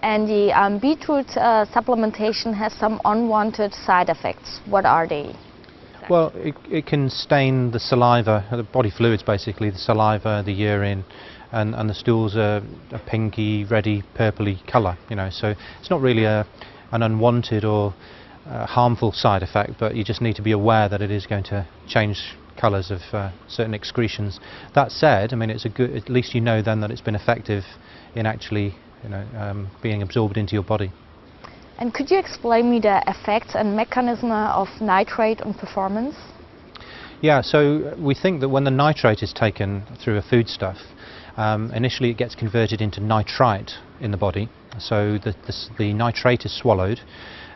And the um, beetroot uh, supplementation has some unwanted side effects. What are they? Well, it, it can stain the saliva, the body fluids basically, the saliva, the urine, and, and the stools are a pinky, reddy, purpley colour, you know, so it's not really a, an unwanted or uh, harmful side effect, but you just need to be aware that it is going to change colours of uh, certain excretions. That said, I mean, it's a good, at least you know then that it's been effective in actually you know, um, being absorbed into your body. And could you explain me the effects and mechanism of nitrate on performance? Yeah, so we think that when the nitrate is taken through a foodstuff, um, initially it gets converted into nitrite in the body. So the, the, the nitrate is swallowed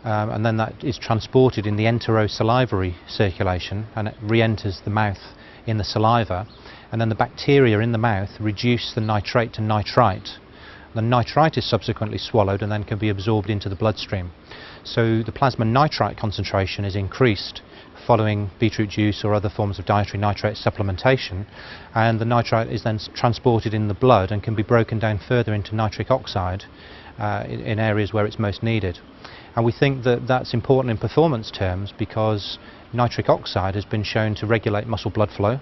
um, and then that is transported in the enterosalivary circulation and it re-enters the mouth in the saliva and then the bacteria in the mouth reduce the nitrate to nitrite the nitrite is subsequently swallowed and then can be absorbed into the bloodstream. So the plasma nitrite concentration is increased following beetroot juice or other forms of dietary nitrate supplementation and the nitrite is then transported in the blood and can be broken down further into nitric oxide uh, in, areas where it's most needed. And we think that that's important in performance terms because nitric oxide has been shown to regulate muscle blood flow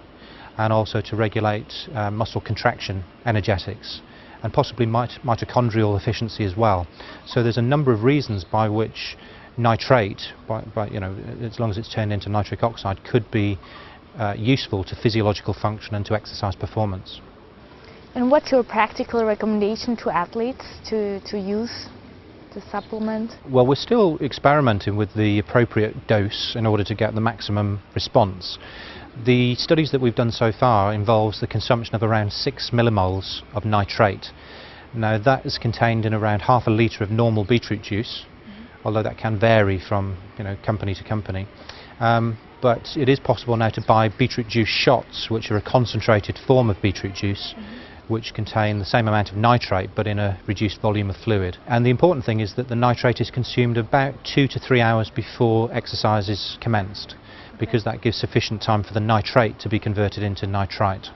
and also to regulate uh, muscle contraction energetics and possibly mit mitochondrial efficiency as well. So there's a number of reasons by which nitrate, by, by, you know, as long as it's turned into nitric oxide, could be uh, useful to physiological function and to exercise performance. And what's your practical recommendation to athletes to, to use the supplement? Well, we're still experimenting with the appropriate dose in order to get the maximum response. The studies that we've done so far involves the consumption of around 6 millimoles of nitrate. Now that is contained in around half a litre of normal beetroot juice, mm -hmm. although that can vary from you know, company to company. Um, but it is possible now to buy beetroot juice shots, which are a concentrated form of beetroot juice, mm -hmm. which contain the same amount of nitrate but in a reduced volume of fluid. And the important thing is that the nitrate is consumed about two to three hours before exercise is commenced because that gives sufficient time for the nitrate to be converted into nitrite.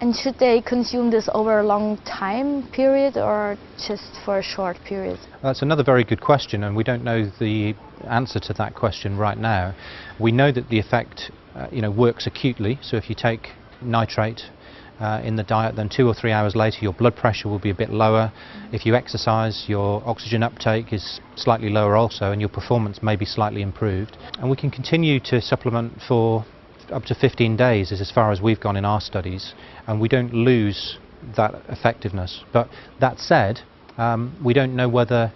And should they consume this over a long time period or just for a short period? That's another very good question and we don't know the answer to that question right now. We know that the effect uh, you know, works acutely, so if you take nitrate uh, in the diet, then two or three hours later your blood pressure will be a bit lower. If you exercise, your oxygen uptake is slightly lower also and your performance may be slightly improved. And we can continue to supplement for up to 15 days is as far as we've gone in our studies and we don't lose that effectiveness. But that said, um, we don't know whether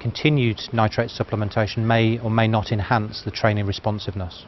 continued nitrate supplementation may or may not enhance the training responsiveness.